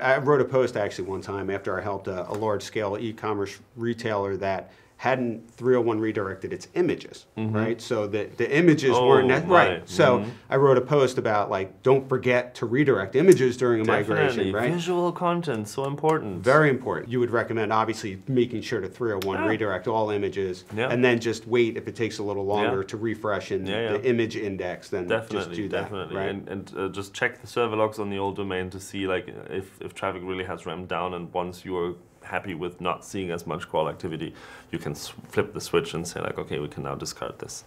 I wrote a post actually one time after I helped a, a large scale e commerce retailer that hadn't 301 redirected its images, right? So the, the images Mm-hmm. Oh, weren't ne- right. right. So Mhm. I wrote a post about like don't forget to redirect images during a Definitely. migration, right? Visual content, so important. Very important. You would recommend obviously making sure to 301 Yeah. redirect all images Yeah. and then just wait if it takes a little longer Yeah. to refresh in the image index, then Definitely, just do that. definitely, Right? and, and uh, just check the server logs on the old domain to see like if, if traffic really has ramped down. And once you are happy with not seeing as much crawl activity, you can flip the switch and say like, okay, we can now discard this.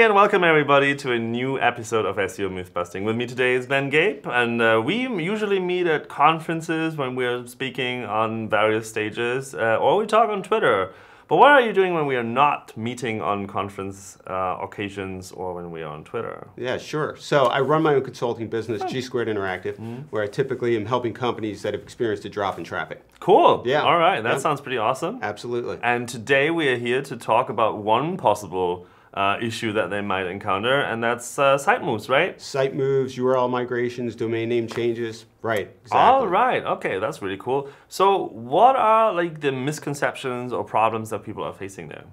Hey and welcome everybody to a new episode of SEO Mythbusting. With me today is Glenn Gabe, and uh, we usually meet at conferences when we're speaking on various stages, uh, or we talk on Twitter. But what are you doing when we are not meeting on conference uh, occasions or when we are on Twitter? Yeah, sure. So I run my own consulting business. G Squared Interactive, Mm-hmm. where I typically am helping companies that have experienced a drop in traffic. Cool. Yeah. All right. That Yeah. sounds pretty awesome. Absolutely. And today we are here to talk about one possible uh, issue that they might encounter, and that's uh, site moves, right? Site moves, URL migrations, domain name changes. Right. Exactly. All right. Okay, that's really cool. So, what are like the misconceptions or problems that people are facing there?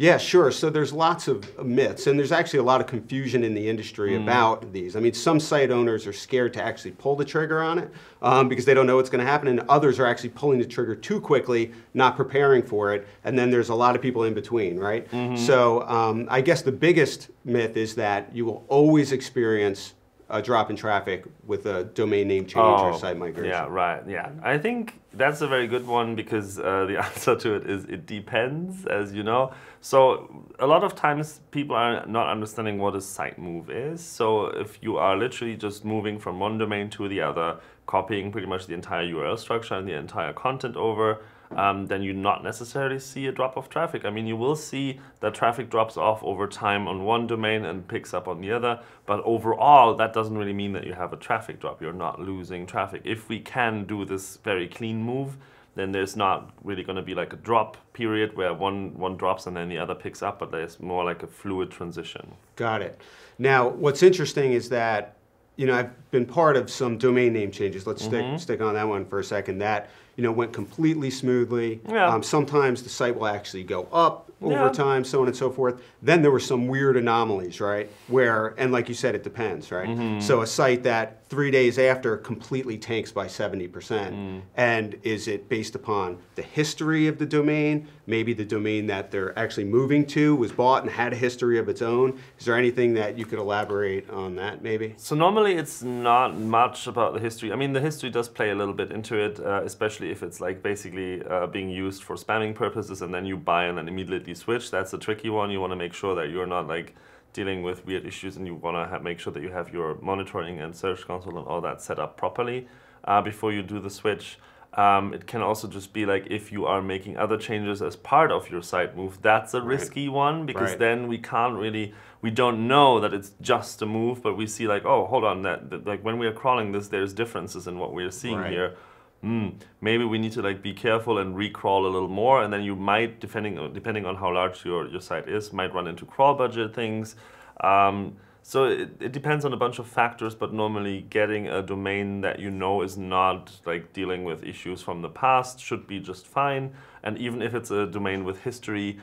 Yeah, sure. So there's lots of myths, and there's actually a lot of confusion in the industry Mm. about these. I mean, some site owners are scared to actually pull the trigger on it um, because they don't know what's going to happen, and others are actually pulling the trigger too quickly, not preparing for it. And then there's a lot of people in between, right? Mm-hmm. So um, I guess the biggest myth is that you will always experience a drop in traffic with a domain name change or site migration. Oh, Yeah, right. Yeah. I think that's a very good one because uh, the answer to it is it depends, as you know. So, a lot of times people are not understanding what a site move is. So, if you are literally just moving from one domain to the other, copying pretty much the entire URL structure and the entire content over, um, then you not necessarily see a drop of traffic. I mean, you will see that traffic drops off over time on one domain and picks up on the other, but overall, that doesn't really mean that you have a traffic drop. You're not losing traffic. If we can do this very clean move, then there's not really going to be like a drop period where one one drops and then the other picks up, but there's more like a fluid transition. Got it. Now, what's interesting is that, you know, I've been part of some domain name changes. Let's Mm-hmm. stick, stick on that one for a second. That, you know, went completely smoothly. Yeah. Um, sometimes the site will actually go up over Yeah. time, so on and so forth. Then there were some weird anomalies, right? Where, and like you said, it depends, right? Mm-hmm. So a site that three days after completely tanks by 70%. Mm. And is it based upon the history of the domain? Maybe the domain that they're actually moving to was bought and had a history of its own. Is there anything that you could elaborate on that, maybe? So normally it's not much about the history. I mean, the history does play a little bit into it, uh, especially if it's like basically uh, being used for spamming purposes, and then you buy and then immediately switch. That's a tricky one. You want to make sure that you're not like dealing with weird issues, and you want to make sure that you have your monitoring and search console and all that set up properly uh, before you do the switch. Um, it can also just be like if you are making other changes as part of your site move, that's a risky one because Right. then we can't really, we don't know that it's just a move, but we see like, oh, hold on, that, that like when we are crawling this, there's differences in what we're seeing Right. here. Hmm, maybe we need to like be careful and recrawl a little more, and then you might, depending on, depending on how large your, your site is, might run into crawl budget things. Um, so it, it depends on a bunch of factors, but normally getting a domain that you know is not like dealing with issues from the past should be just fine. And even if it's a domain with history,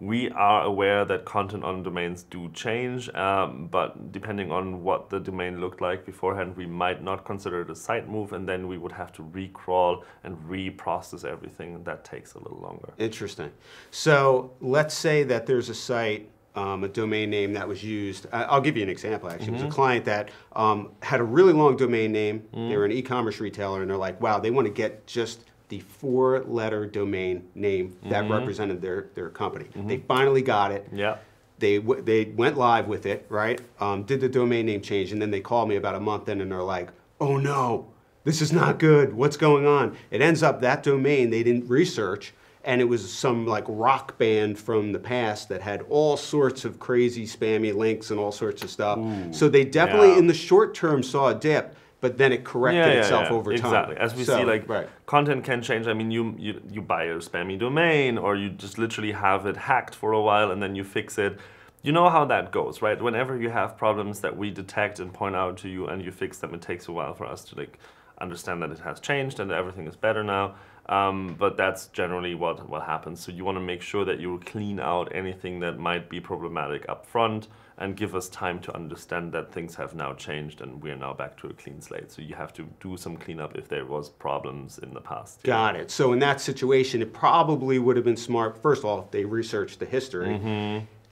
we are aware that content on domains do change, um, but depending on what the domain looked like beforehand, we might not consider it a site move, and then we would have to recrawl and reprocess everything, and that takes a little longer. Interesting. So let's say that there's a site, um, a domain name that was used. I'll give you an example. Actually, it was a client that um, had a really long domain name. They were an e-commerce retailer, and they're like, "Wow, they want to get just the four-letter domain name that represented their their company." They finally got it. Yeah. They w- they went live with it, right? Um, did the domain name change, and then they called me about a month in, and they're like, "Oh no, this is not good. What's going on?" It ends up that domain they didn't research, and it was some like rock band from the past that had all sorts of crazy spammy links and all sorts of stuff. so they definitely, yeah. in the short term, saw a dip. But then it corrected itself over time. Exactly. As we So, see, like right. content can change. I mean, you, you you buy a spammy domain, or you just literally have it hacked for a while, and then you fix it. You know how that goes, right? Whenever you have problems that we detect and point out to you, and you fix them, it takes a while for us to like understand that it has changed and everything is better now. Um, but that's generally what what happens. So you want to make sure that you clean out anything that might be problematic up front and give us time to understand that things have now changed and we're now back to a clean slate. So you have to do some cleanup if there was problems in the past. Got it. So in that situation, it probably would have been smart. First of all, if they researched the history,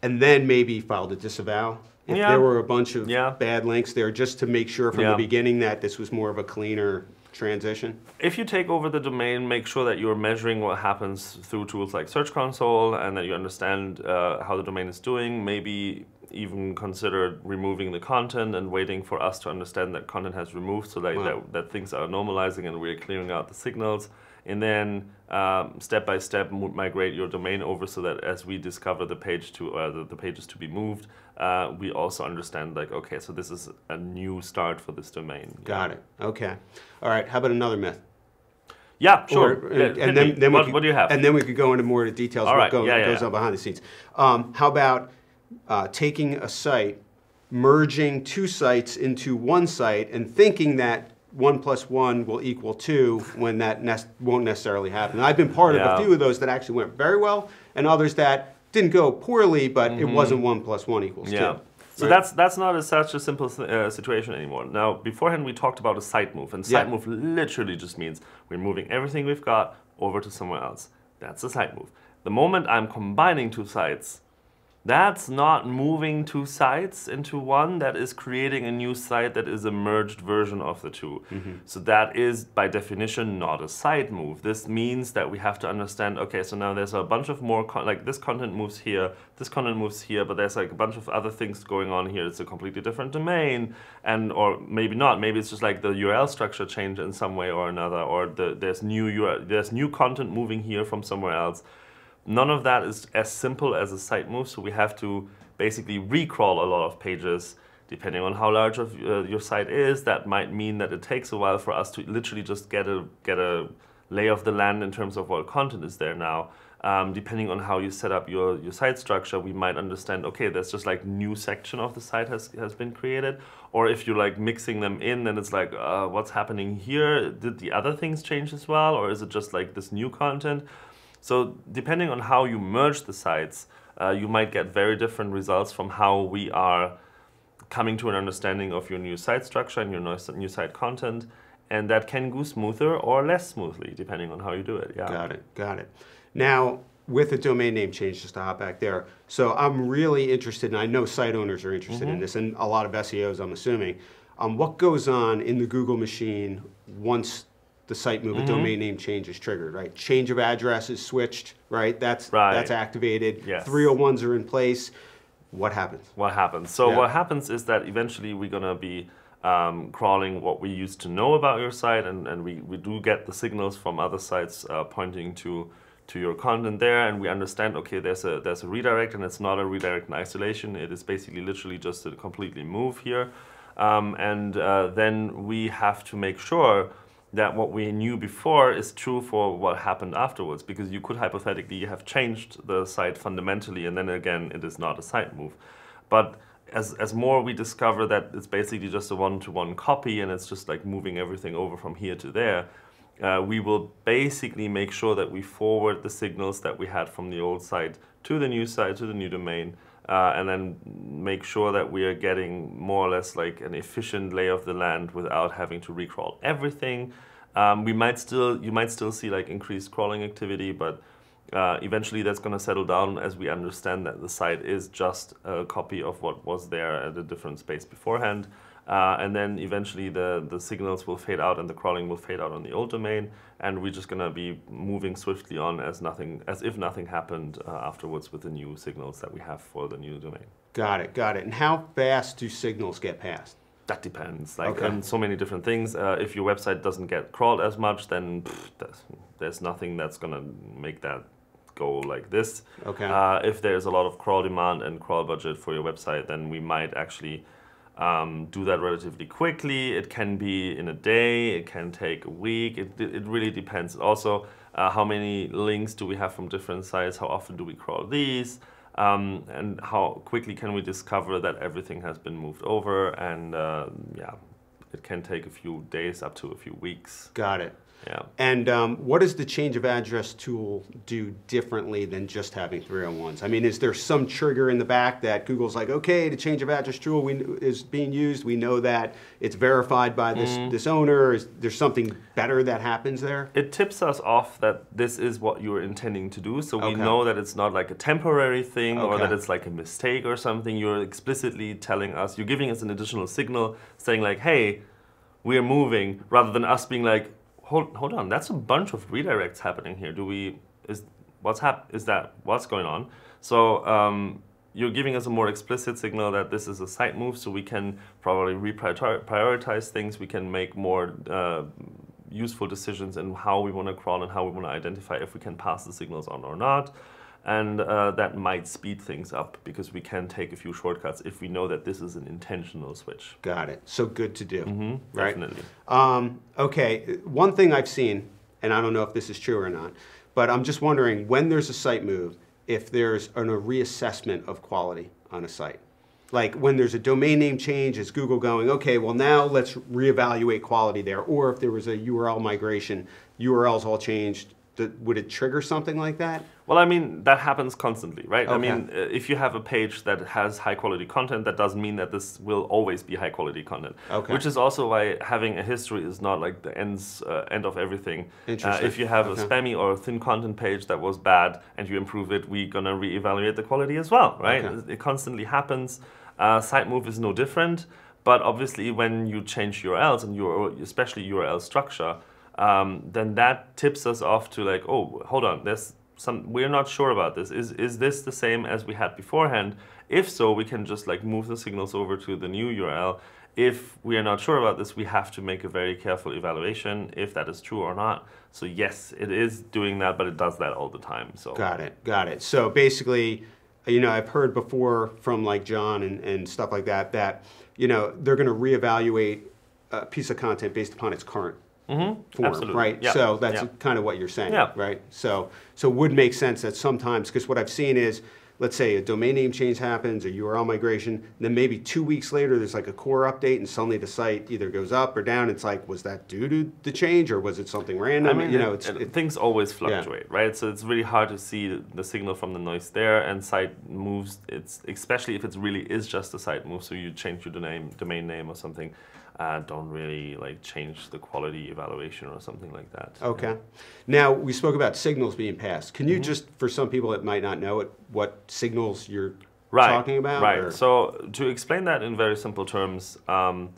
and then maybe filed a disavow. If Mm-hmm. Yeah. there were a bunch of Yeah. bad links there, just to make sure from Yeah. the beginning that this was more of a cleaner transition. If you take over the domain, make sure that you're measuring what happens through tools like Search Console and that you understand uh, how the domain is doing. Maybe even consider removing the content and waiting for us to understand that content has removed so that, Wow. that, that things are normalizing and we're clearing out the signals. And then um, step by step migrate your domain over so that as we discover the page to uh, the, the pages to be moved, uh, we also understand like okay, so this is a new start for this domain. Got it. Okay. All right. How about another myth? Yeah, sure. Or- Yeah, and, hit and then, then we what, could, what do you have? And then we could go into more of the details All right. go- Yeah, yeah, goes yeah. on behind the scenes. Um, how about uh, taking a site, merging two sites into one site, and thinking that one plus one will equal two when that nec- won't necessarily happen. And I've been part of a few of those that actually went very well, and others that didn't go poorly, but it wasn't one plus one equals Mm-hmm. Yeah. two. So Right? that's that's not a, such a simple uh, situation anymore. Now, beforehand we talked about a site move, and site Yeah. move literally just means we're moving everything we've got over to somewhere else. That's a site move. The moment I'm combining two sites, that's not moving two sites into one. That is creating a new site that is a merged version of the 2 mm-hmm. So that is by definition not a site move. This means that we have to understand. Okay, so now there's a bunch of more con- like this content moves here, this content moves here, but there's like a bunch of other things going on here. It's a completely different domain, and or maybe not. Maybe it's just like the URL structure changed in some way or another, or the, there's new URL, there's new content moving here from somewhere else. None of that is as simple as a site move, so we have to basically recrawl a lot of pages. Depending on how large of uh, your site is, that might mean that it takes a while for us to literally just get a get a lay of the land in terms of what content is there now. Um, depending on how you set up your, your site structure, we might understand. Okay, there's just like new section of the site has has been created, or if you're like mixing them in, then it's like, uh, what's happening here? Did the other things change as well, or is it just like this new content? So depending on how you merge the sites, uh, you might get very different results from how we are coming to an understanding of your new site structure and your new new site content, and that can go smoother or less smoothly depending on how you do it. Yeah. Got it. Got it. Now, with a domain name change, just to hop back there. So I'm really interested, and I know site owners are interested Mm-hmm. in this, and a lot of SEOs, I'm assuming. Um, what goes on in the Google machine once the site move, Mm-hmm. a domain name change is triggered, right? Change of address is switched, right? That's Right. that's activated. Yes. 301s are in place. What happens? what happens. So Yeah. what happens is that eventually we're gonna be um, crawling what we used to know about your site, and, and we, we do get the signals from other sites uh, pointing to to your content there, and we understand okay, there's a there's a redirect, and it's not a redirect in isolation. It is basically literally just a completely move here, um, and uh, then we have to make sure that what we knew before is true for what happened afterwards because you could hypothetically have changed the site fundamentally and then again it is not a site move. But as, as more we discover that it's basically just a one-to-one copy and it's just like moving everything over from here to there uh, we will basically make sure that we forward the signals that we had from the old site to the new site to the new domain uh, and then make sure that we are getting more or less like an efficient lay of the land without having to recrawl everything. Um, we might still, you might still see like increased crawling activity, but uh, eventually that's going to settle down as we understand that the site is just a copy of what was there at a different space beforehand. Uh, and then eventually the, the signals will fade out and the crawling will fade out on the old domain, and we're just gonna be moving swiftly on as nothing, as if nothing happened uh, afterwards with the new signals that we have for the new domain. Got it. Got it. And how fast do signals get passed? That depends, like Okay. on so many different things. Uh, if your website doesn't get crawled as much, then pff, there's, there's nothing that's gonna make that go like this. Okay. Uh, if there's a lot of crawl demand and crawl budget for your website, then we might actually um, do that relatively quickly. It can be in a day, it can take a week. It, it really depends. Also, uh, how many links do we have from different sites? How often do we crawl these? Um, and how quickly can we discover that everything has been moved over? And uh, yeah, it can take a few days up to a few weeks. Got it. Yeah. And um, what does the change of address tool do differently than just having 301s? I mean, is there some trigger in the back that Google's like, okay, the change of address tool we, is being used. We know that it's verified by this, Mm-hmm. this owner. Is there something better that happens there? It tips us off that this is what you're intending to do. So we Okay. know that it's not like a temporary thing or that it's like a mistake or something. You're explicitly telling us, you're giving us an additional signal saying, like, hey, we're moving, rather than us being like, hold, hold on, that's a bunch of redirects happening here. Do we, is, what's hap, is that, what's going on? So, um, you're giving us a more explicit signal that this is a site move, so we can probably reprioritize things. We can make more uh, useful decisions in how we want to crawl and how we want to identify if we can pass the signals on or not. And uh, that might speed things up because we can take a few shortcuts if we know that this is an intentional switch. Got it. So good to do. Right. Mm-hmm. Definitely. Um, okay, one thing I've seen, and I don't know if this is true or not, but I'm just wondering when there's a site move, if there's an, a reassessment of quality on a site. Like when there's a domain name change, is Google going, okay, well now let's reevaluate quality there? Or if there was a URL migration, URLs all changed, would it trigger something like that? Well, I mean, that happens constantly, right? I mean, uh, if you have a page that has high quality content, that doesn't mean that this will always be high quality content. Okay. Which is also why having a history is not like the ends, uh, end of everything. Uh, Interesting. if you have Okay. a spammy or a thin content page that was bad and you improve it, we're going to reevaluate the quality as well, right? Okay. It constantly happens. Uh, site move is no different. But obviously, when you change URLs and your, especially URL structure, um, then that tips us off to like, oh, hold on, there's some we're not sure about this. Is is this the same as we had beforehand? If so, we can just like move the signals over to the new URL. If we are not sure about this, we have to make a very careful evaluation if that is true or not. So yes, it is doing that, but it does that all the time. So Got it, got it. So basically, you know, I've heard before from like John and, and stuff like that, that, you know, they're going to reevaluate a piece of content based upon its current Mm-hmm. form, absolutely. right? Yeah, So that's yeah. kind of what you're saying, Yeah. right? So, so it would make sense that sometimes, because what I've seen is, let's say a domain name change happens, a URL migration, then maybe two weeks later there's like a core update, and suddenly the site either goes up or down. It's like, was that due to the change, or was it something random? I mean, you know, it- it's it- things always fluctuate, right? So it's really hard to see the- signal from the noise there, and site moves. It's especially if it really is just a site move. So you change your domain domain name or something. Uh, don't really like change the quality evaluation or something like that. Okay. Now, we spoke about signals being passed. Can you just, for some people that might not know it, what signals you're right, talking about? Right. or- So to explain that in very simple terms, um,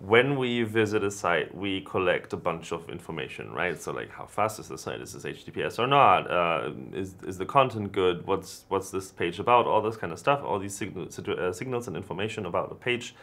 when we visit a site, we collect a bunch of information, right? So like, how fast is the site? Is this HTTPS or not? Uh, is is the content good? What's what's this page about? All this kind of stuff. All these uh, signals and information about the page.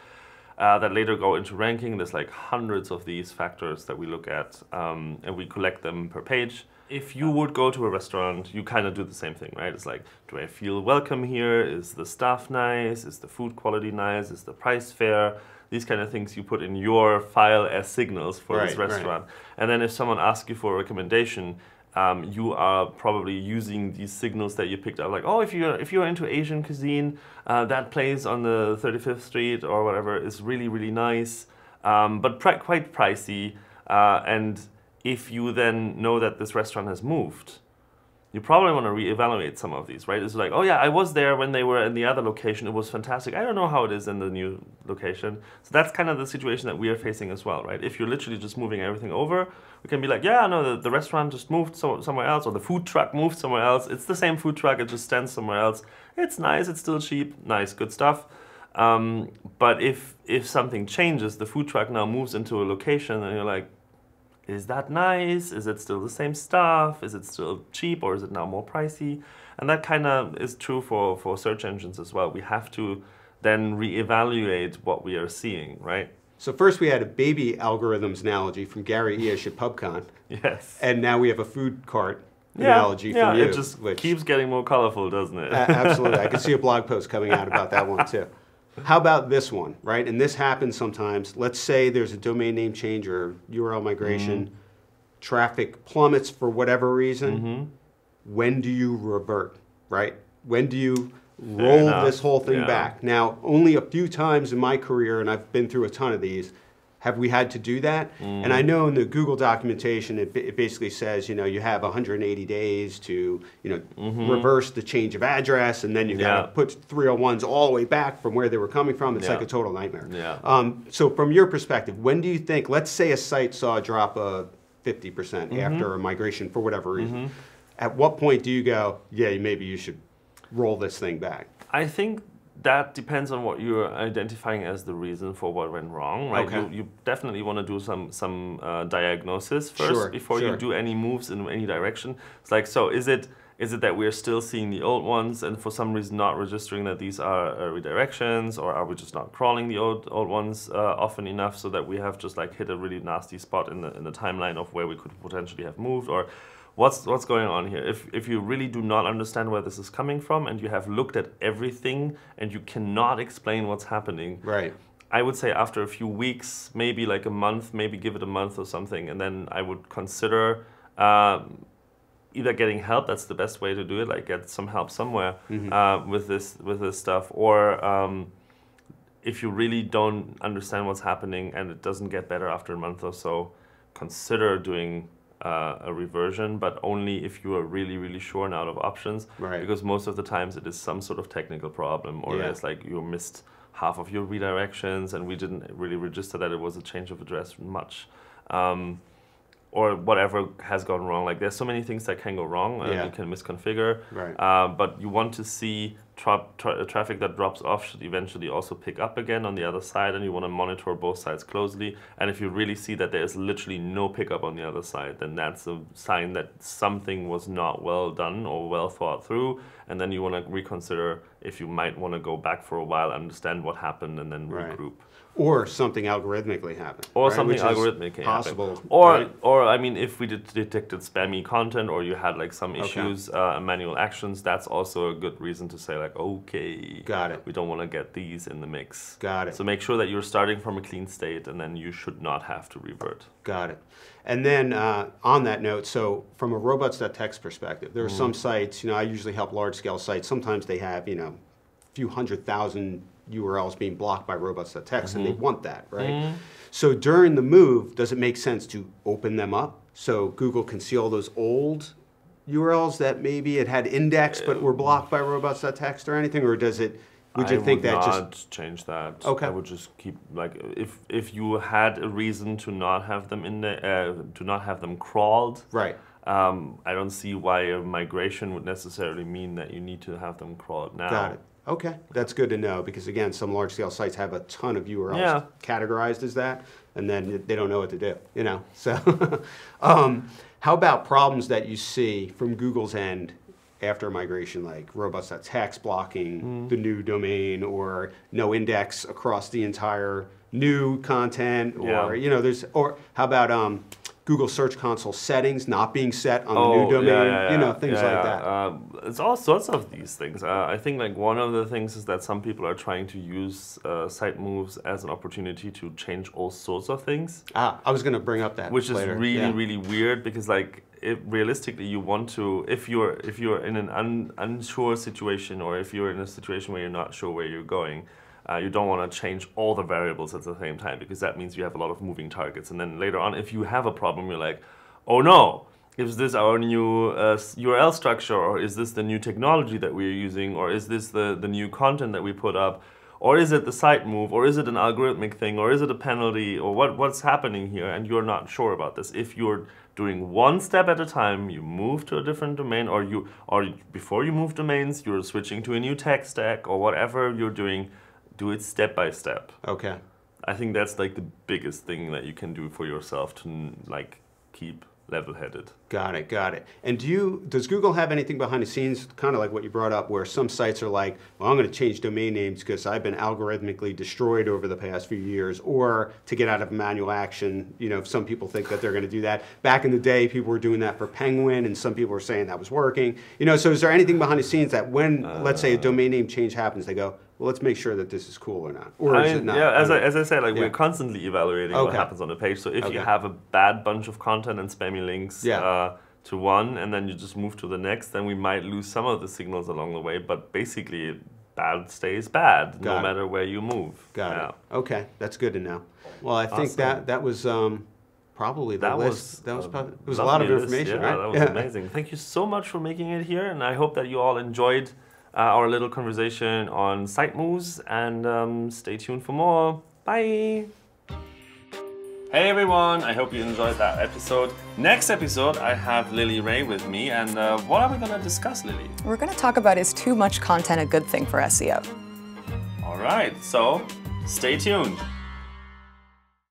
Uh, that later go into ranking. There's like hundreds of these factors that we look at, um, and we collect them per page. If you would go to a restaurant, you kind of do the same thing, right? It's like, do I feel welcome here? Is the staff nice? Is the food quality nice? Is the price fair? These kind of things you put in your file as signals for this Right, right. restaurant. And then if someone asks you for a recommendation, um, you are probably using these signals that you picked up, like, oh, if you're if you're into Asian cuisine, uh, that place on the 35th Street or whatever is really really nice, um, but pri- quite pricey. Uh, and if you then know that this restaurant has moved, you probably want to reevaluate some of these, right? It's like, oh yeah, I was there when they were in the other location. It was fantastic. I don't know how it is in the new location. So that's kind of the situation that we are facing as well, right? If you're literally just moving everything over, we can be like, yeah, no, the, the restaurant just moved so, somewhere else, or the food truck moved somewhere else. It's the same food truck, it just stands somewhere else. It's nice, it's still cheap, nice, good stuff. Um, but if if something changes, the food truck now moves into a location, and you're like, is that nice? Is it still the same stuff? Is it still cheap or is it now more pricey? And that kind of is true for, for search engines as well. We have to then reevaluate what we are seeing, right? So first we had a baby algorithms analogy from Gary Illyes at PubCon, Yes. and now we have a food cart analogy yeah, from you. it just which- keeps getting more colorful, doesn't it? Absolutely. I can see a blog post coming out about that one too. How about this one, right? And this happens sometimes. Let's say there's a domain name change or URL migration, Mm-hmm. traffic plummets for whatever reason. Mm-hmm. When do you revert, right? When do you roll this whole thing Yeah. back? Now, only a few times in my career, and I've been through a ton of these, have we had to do that. Mm. And I know in the Google documentation, it, it basically says, you know, you have 180 days to, you know, reverse the change of address, and then you got Mm-hmm. To put 301s all the way back from where they were coming from. It's Yeah. like a total nightmare. Yeah. Um, so from your perspective, when do you think, let's say a site saw a drop of 50% Mm-hmm. after a migration for whatever reason, at what point do you go, yeah, maybe you should roll this thing back? I think that depends on what you're identifying as the reason for what went wrong, right? Okay. You, you definitely want to do some some uh, diagnosis first Sure, before sure. you do any moves in any direction. It's like, so is it is it that we're still seeing the old ones and for some reason not registering that these are uh, redirections, or are we just not crawling the old old ones uh, often enough so that we have just like hit a really nasty spot in the in the timeline of where we could potentially have moved, or what's what's going on here if if you really do not understand where this is coming from and you have looked at everything and you cannot explain what's happening Right. i would say after a few weeks maybe like a month maybe give it a month or something and then i would consider um, either getting help that's the best way to do it like get some help somewhere uh, with this with this stuff or um, if you really don't understand what's happening and it doesn't get better after a month or so, consider doing uh, a reversion, but only if you are really, really sure and out of options. Right. Because most of the times it is some sort of technical problem, or Yeah. it's like you missed half of your redirections and we didn't really register that it was a change of address much. Um, or whatever has gone wrong. Like there's so many things that can go wrong and Yeah. you can misconfigure. Right. Uh, but you want to see tra- tra- traffic that drops off should eventually also pick up again on the other side, and you want to monitor both sides closely. And if you really see that there is literally no pickup on the other side, then that's a sign that something was not well done or well thought through. And then you want to reconsider if you might want to go back for a while, understand what happened, and then Right. regroup. Or something algorithmically happened. Or right? something Which is possible. happen. Or, right? or I mean, if we did detected spammy content, or you had like some issues, uh, manual actions, that's also a good reason to say like, okay, Got it. We don't want to get these in the mix. Got it. So make sure that you're starting from a clean state, and then you should not have to revert. Got it. And then uh, on that note, so from a robots.txt perspective, there are Mm-hmm. some sites, you know, I usually help large scale sites. Sometimes they have, you know, few hundred thousand URLs being blocked by robots.txt and Mm-hmm. they want that, right? So during the move, does it make sense to open them up so Google can see all those old URLs that maybe it had indexed but were blocked by robots.txt or anything? Or does it, would you I think would that not just, change that? Okay. I would just keep like if if you had a reason to not have them in the uh, to not have them crawled. right? Um, I don't see why a migration would necessarily mean that you need to have them crawled now. Got it. Okay, that's good to know because again, some large scale sites have a ton of URLs Yeah. categorized as that, and then they don't know what to do. You know, so um, how about problems that you see from Google's end after migration, like robots.txt blocking Hmm. the new domain or no index across the entire new content, or Yeah. you know, there's or how about um, Google Search Console settings not being set on the Oh, new domain? yeah, yeah, You know, things yeah, like that. Um, it's all sorts of these things. Uh, I think like one of the things is that some people are trying to use uh, site moves as an opportunity to change all sorts of things. Ah, I was going to bring up that which is really really weird because like it, realistically you want to if you're if you're in an un, unsure situation or if you're in a situation where you're not sure where you're going uh, you don't want to change all the variables at the same time because that means you have a lot of moving targets. And then later on if you have a problem you're like oh no! Is this our new uh, url structure or is this the new technology that we're using or is this the, the new content that we put up or is it the site move or is it an algorithmic thing or is it a penalty or what, what's happening here? And you're not sure about this. If you're doing one step at a time you move to a different domain or you or before you move domains you're switching to a new tech stack or whatever you're doing do it step by step Okay. i think that's like the biggest thing that you can do for yourself to like keep level-headed Got it, got it. And do you does Google have anything behind the scenes, kind of like what you brought up, where some sites are like, well, I'm going to change domain names because I've been algorithmically destroyed over the past few years, or to get out of manual action. You know, some people think that they're going to do that. Back in the day, people were doing that for Penguin, and some people were saying that was working. You know, so is there anything behind the scenes that when, let's say, a uh. domain name change happens, they go, well, let's make sure that this is cool or not, or I is it not? yeah, as I, as I said, like Yeah. we're constantly evaluating what happens on the page. So if you have a bad bunch of content and spammy links Yeah. uh, to one, and then you just move to the next, then we might lose some of the signals along the way. But basically, bad stays bad Got no it. matter where you move. Got Yeah. it. Okay, that's good to know. Well, I think Awesome. that that was um, probably the That list. was that was a probably, it was a lot of list. information, yeah, right? That was amazing. Thank you so much for making it here, and I hope that you all enjoyed our little conversation on site moves. And um, stay tuned for more. Bye. Hey everyone, I hope you enjoyed that episode. Next episode, I have Lily Ray with me, and uh, what are we gonna discuss, Lily? We're going to talk about is too much content a good thing for SEO? All right, so stay tuned.